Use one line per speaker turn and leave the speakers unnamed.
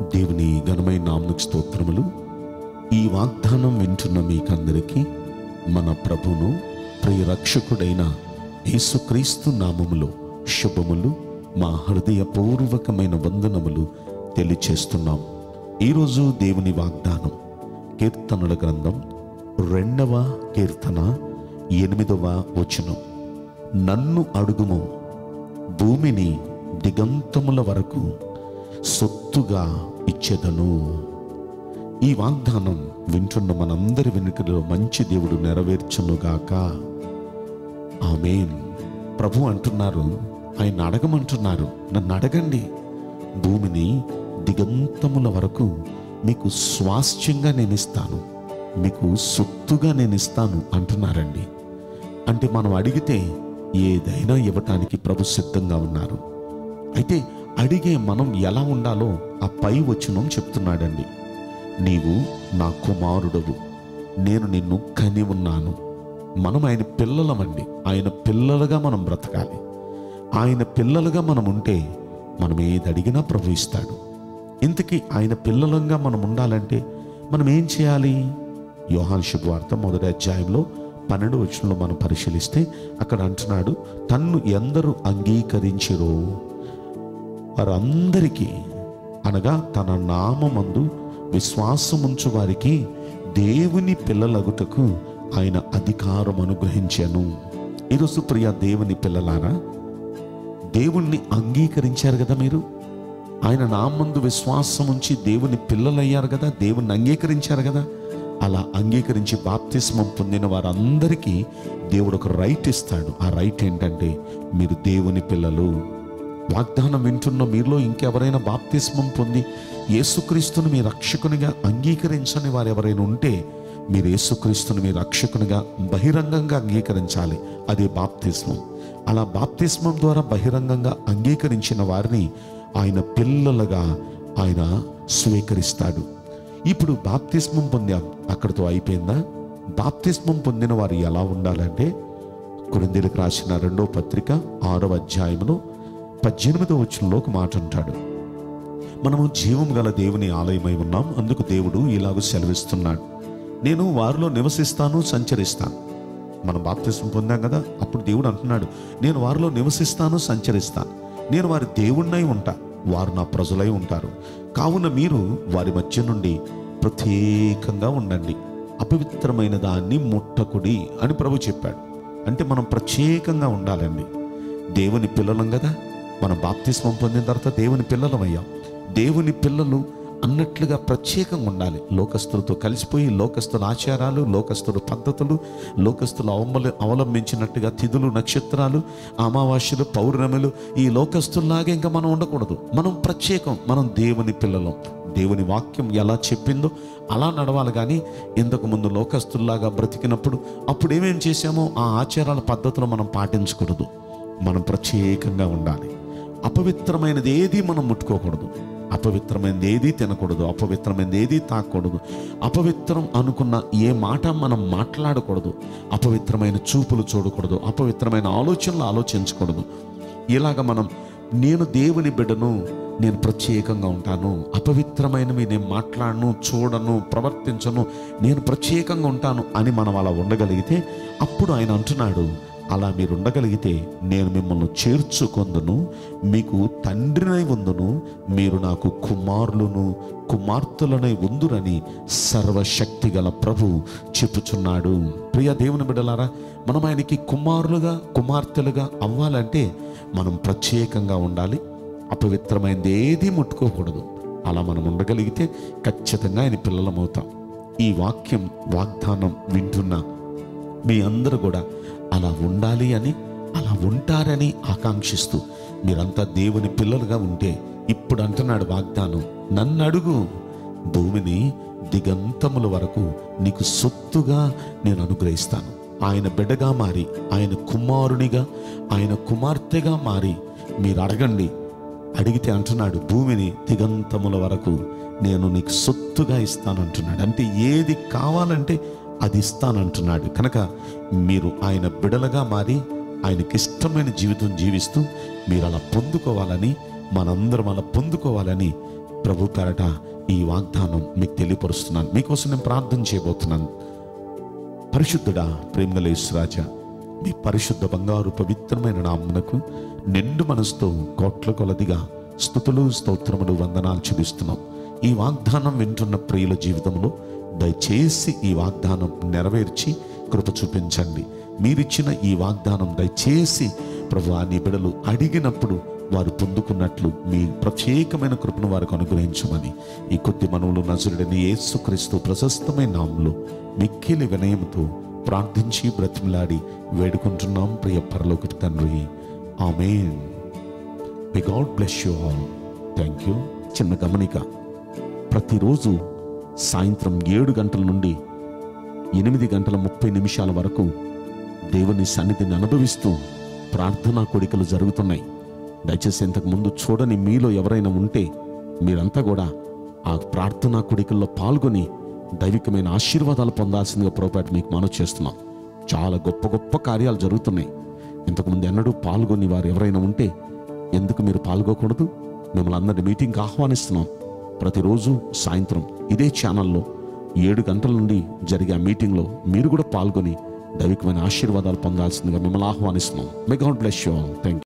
దేవుని ఘనమైన నామకు స్తోత్రములు. ఈ వాగ్దానం వింటున్న మీకందరికీ మన ప్రభును ప్రియరక్షకుడైన యేసుక్రీస్తు నామములో శుభములు. మా హృదయపూర్వకమైన వందనములు తెలియచేస్తున్నాం. ఈరోజు దేవుని వాగ్దానం కీర్తనల గ్రంథం రెండవ కీర్తన ఎనిమిదవ వచనం. నన్ను అడుగుము భూమిని దిగంతముల వరకు సొత్తుగా ఇచ్చేదను. ఈ వాగ్దానం వింటున్న మనందరి వెనుకలో మంచి దేవుడు నెరవేర్చునుగాక ఆమెన్. ప్రభు అంటున్నారు ఆయన అడగమంటున్నారు నన్ను అడగండి. భూమిని దిగంతముల వరకు మీకు స్వాస్థ్యంగా నేను ఇస్తాను మీకు సొత్తుగా నేను ఇస్తాను అంటున్నారండి. అంటే మనం అడిగితే ఏదైనా ఇవ్వటానికి ప్రభు సిద్ధంగా ఉన్నారు. అయితే అడిగే మనం ఎలా ఉండాలో ఆ పై వచనం చెప్తున్నాడండి. నీవు నా కుమారుడవు. నేను నిన్ను కని ఉన్నాను. మనం ఆయన పిల్లలమండి. ఆయన పిల్లలుగా మనం బ్రతకాలి. ఆయన పిల్లలుగా మనం ఉంటే మనం ఏది అడిగినా ప్రభు ఇస్తాడు. ఇంతకీ ఆయన పిల్లలంగా మనం ఉండాలంటే మనం ఏం చేయాలి? యోహాన్ శుభవార్త మొదటి అధ్యాయంలో పన్నెండు వచనంలో మనం పరిశీలిస్తే అక్కడ అంటున్నాడు తన్ను ఎందరు అంగీకరించరో? వారందరికీ అనగా తన నామందు విశ్వాసముంచు వారికి దేవుని పిల్లలగుటకు ఆయన అధికారం అనుగ్రహించాను ఈరోజు ప్రియ దేవుని పిల్లలారా దేవుణ్ణి అంగీకరించారు కదా మీరు? ఆయన నామందు విశ్వాసం ఉంచి దేవుని పిల్లలయ్యారు కదా దేవుణ్ణి అంగీకరించారు కదా? అలా అంగీకరించి బాప్తిస్మం పొందిన వారందరికీ దేవుడు ఒక రైట్ ఇస్తాడు. ఆ రైట్ ఏంటంటే మీరు దేవుని పిల్లలు. వాగ్దానం వింటున్న మీలో ఇంకెవరైనా బాప్తిస్మం పొంది యేసుక్రీస్తుని మీ రక్షకునిగా అంగీకరించని వారు ఎవరైనా ఉంటే మీరు యేసుక్రీస్తుని మీ రక్షకునిగా బహిరంగంగా అంగీకరించాలి. అదే బాప్తిస్మం. అలా బాప్తిస్మం ద్వారా బహిరంగంగా అంగీకరించిన వారిని ఆయన పిల్లలుగా ఆయన స్వీకరిస్తాడు. ఇప్పుడు బాప్తిస్మం పొందాం అక్కడితో అయిపోయిందా? బాప్తిస్మం పొందిన వారు ఎలా ఉండాలంటే కొరిందీలకు రాసిన రెండో పత్రిక ఆరవ అధ్యాయమును పద్దెనిమిదో వచ్చినలోకి మాట అంటాడు. మనము జీవం గల దేవుని ఆలయమై ఉన్నాం అందుకు దేవుడు ఇలాగ సెలవిస్తున్నాడు. నేను వారిలో నివసిస్తాను సంచరిస్తాను. మనం బాప్తిస్మం పొందాం కదా అప్పుడు దేవుడు అంటున్నాడు నేను వారిలో నివసిస్తాను సంచరిస్తాను. నేను వారి దేవుణ్ణై ఉంటా వారు నా ప్రజలై ఉంటారు. కావున మీరు వారి మధ్య నుండి ప్రత్యేకంగా ఉండండి. అపవిత్రమైన దాన్ని ముట్టకుడి అని ప్రభు చెప్పాడు. అంటే మనం ప్రత్యేకంగా ఉండాలండి. దేవుని పిల్లలం కదా మనం బాప్తిస్మం పొందిన తర్వాత దేవుని పిల్లలమయ్యాం. దేవుని పిల్లలు అన్నట్లుగా ప్రత్యేకంగా ఉండాలి. లోకస్తులతో కలిసిపోయి లోకస్తుల ఆచారాలు లోకస్తుల పద్ధతులు లోకస్తులు అవమల అవలంబించినట్టుగా తిథులు నక్షత్రాలు అమావాస్యలు పౌర్ణములు ఈ లోకస్తుల్లాగా ఇంకా మనం ఉండకూడదు. మనం ప్రత్యేకం మనం దేవుని పిల్లలం. దేవుని వాక్యం ఎలా చెప్పిందో అలా నడవాలి కానీ ఇంతకు ముందు లోకస్తుల్లాగా బ్రతికినప్పుడు అప్పుడు ఏమేం చేశామో ఆ ఆచారాల పద్ధతులు మనం పాటించకూడదు. మనం ప్రత్యేకంగా ఉండాలి. అపవిత్రమైనది ఏది మనం ముట్టుకోకూడదు. అపవిత్రమైనది ఏది తినకూడదు. అపవిత్రమైనది ఏది తాకూడదు. అపవిత్రం అనుకున్న ఏ మాట మనం మాట్లాడకూడదు. అపవిత్రమైన చూపులు చూడకూడదు. అపవిత్రమైన ఆలోచనలు ఆలోచించకూడదు. ఇలాగ మనం నేను దేవుని బిడ్డను నేను ప్రత్యేకంగా ఉంటాను. అపవిత్రమైనవి నేను మాట్లాడను చూడను ప్రవర్తించను నేను ప్రత్యేకంగా ఉంటాను అని మనం అలా ఉండగలిగితే అప్పుడు ఆయన అంటున్నాడు అలా మీరు ఉండగలిగితే నేను మిమ్మల్ని చేర్చుకొందును మీకు తండ్రినై ఉందును మీరు నాకు కుమారులను కుమార్తెలనై ఉందురని సర్వశక్తి గల ప్రభు చెప్పుచున్నాడు. ప్రియ దేవుని బిడ్డలారా మనం ఆయనకి కుమారులుగా కుమార్తెలుగా అవ్వాలంటే మనం ప్రత్యేకంగా ఉండాలి. అపవిత్రమైనది ఏది ముట్టుకోకూడదు. అలా మనం ఉండగలిగితే ఖచ్చితంగా ఆయన పిల్లలమవుతాం. ఈ వాక్యం వాగ్దానం వింటున్నా మీ అందరూ కూడా అలా ఉండాలి అని అలా ఉంటారని ఆకాంక్షిస్తూ మీరంతా దేవుని పిల్లలుగా ఉంటే ఇప్పుడు అంటున్నాడు వాగ్దానం. నన్ను అడుగు భూమిని దిగంతముల వరకు నీకు సొత్తుగా నేను అనుగ్రహిస్తాను. ఆయన బిడ్డగా మారి ఆయన కుమారునిగా ఆయన కుమార్తెగా మారి మీరు అడగండి. అడిగితే అంటున్నాడు భూమిని దిగంతముల వరకు నేను నీకు సొత్తుగా ఇస్తాను అంటున్నాడు. అంటే ఏది కావాలంటే అది ఇస్తానంటున్నాడు కనుక మీరు ఆయన బిడలగా మారి ఆయనకి ఇష్టమైన జీవితం జీవిస్తూ మీరు అలా పొందుకోవాలని మనందరం అలా పొందుకోవాలని ప్రభు పేరట ఈ వాగ్దానం మీకు తెలియపరుస్తున్నాను. మీకోసం నేను ప్రార్థన చేయబోతున్నాను. పరిశుద్ధుడా ప్రేమలేశ్వరాజ మీ పరిశుద్ధ బంగారు పవిత్రమైన నామునకు నిండు మనసుతో కోట్ల కొలదిగా స్థుతులు స్తోత్రములు వందనాలు చూపిస్తున్నాం ఈ వాగ్దానం వింటున్న ప్రియుల జీవితంలో దయచేసి ఈ వాగ్దానం నెరవేర్చి కృప చూపించండి. మీరిచ్చిన ఈ వాగ్దానం దయచేసి ప్రభు నీ బిడలు అడిగినప్పుడు వారు పొందుకున్నట్లు మీ ప్రత్యేకమైన కృపను వారికి అనుగ్రహించమని ఈ కొద్ది మనవులు నజరుడని యేసుక్రీస్తు ప్రశస్తమైన నామంలో మిక్కిలి వినయంతో ప్రార్థించి బ్రతిమలాడి వేడుకుంటున్నాం ప్రియ పరలోకి తండ్రి. Amen. May God bless you all thank you చిన్న గమనిక. ప్రతిరోజు సాయంత్రం ఏడు గంటల నుండి ఎనిమిది గంటల ముప్పై నిమిషాల వరకు దేవుని సన్నిధిని అనుభవిస్తూ ప్రార్థనా కోడికలు జరుగుతున్నాయి. దయచేసి ఇంతకు ముందు చూడని మీలో ఎవరైనా ఉంటే మీరంతా కూడా ఆ ప్రార్థనా కోడికల్లో పాల్గొని దైవికమైన ఆశీర్వాదాలు పొందాల్సిందిగా పొరపాటు మీకు మనం చేస్తున్నాం. చాలా గొప్ప గొప్ప కార్యాలు జరుగుతున్నాయి. ఇంతకుముందు ఎన్నడూ పాల్గొని వారు ఎవరైనా ఉంటే ఎందుకు మీరు పాల్గొకూడదు? మిమ్మల్ని అందరినీ మీటింగ్కి ఆహ్వానిస్తున్నాం. ప్రతిరోజు సాయంత్రం ఇదే ఛానల్లో ఏడు గంటల నుండి జరిగే ఆ మీటింగ్లో మీరు కూడా పాల్గొని దైవికమైన ఆశీర్వాదాలు పొందాల్సిందిగా మిమ్మల్ని ఆహ్వానిస్తున్నాం. May God bless you thank